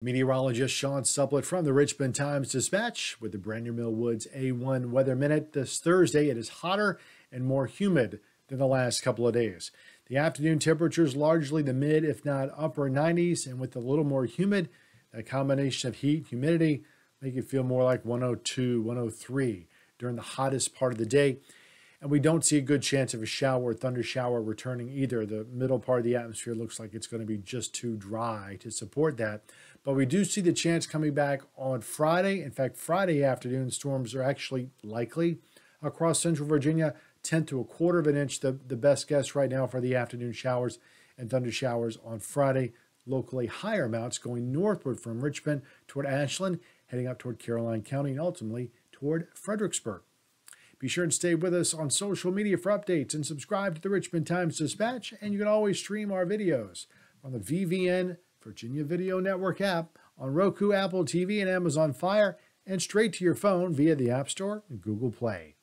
Meteorologist Sean Sublette from the Richmond Times Dispatch with the Brandermill Woods A1 Weather Minute. This Thursday, it is hotter and more humid than the last couple of days. The afternoon temperatures largely the mid, if not upper 90s, and with a little more humid, that combination of heat, humidity, make it feel more like 102, 103 during the hottest part of the day. And we don't see a good chance of a shower or thunder shower returning either. The middle part of the atmosphere looks like it's going to be just too dry to support that. But we do see the chance coming back on Friday. In fact, Friday afternoon storms are actually likely across central Virginia, 10 to a quarter of an inch, the, the best guess right now for the afternoon showers and thunder showers on Friday. Locally higher amounts going northward from Richmond toward Ashland, heading up toward Caroline County, and ultimately toward Fredericksburg. Be sure to stay with us on social media for updates and subscribe to the Richmond Times Dispatch. And you can always stream our videos on the VVN Virginia Video Network app on Roku, Apple TV, and Amazon Fire, and straight to your phone via the App Store and Google Play.